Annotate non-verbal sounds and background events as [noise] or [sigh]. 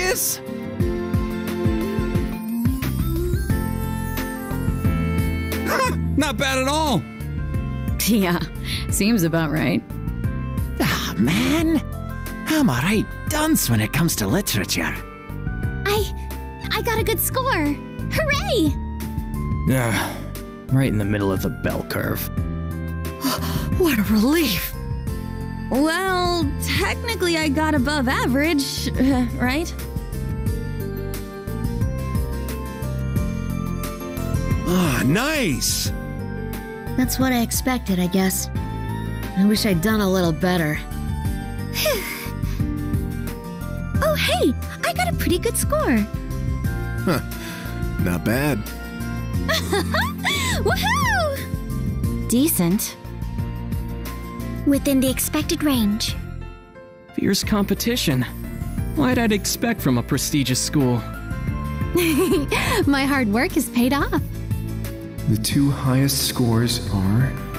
serious? [laughs] Not bad at all. Yeah, seems about right. Ah, man. I'm a right dunce when it comes to literature. I. I got a good score. Hooray! Yeah, right in the middle of the bell curve. [gasps] What a relief! Well, technically I got above average, [laughs] right? Ah, nice! That's what I expected, I guess. I wish I'd done a little better. [sighs] Oh, hey! I got a pretty good score. Huh. Not bad. [laughs] Woohoo! Decent. Within the expected range. Fierce competition. Why'd I'd expect from a prestigious school? [laughs] My hard work has paid off. The two highest scores are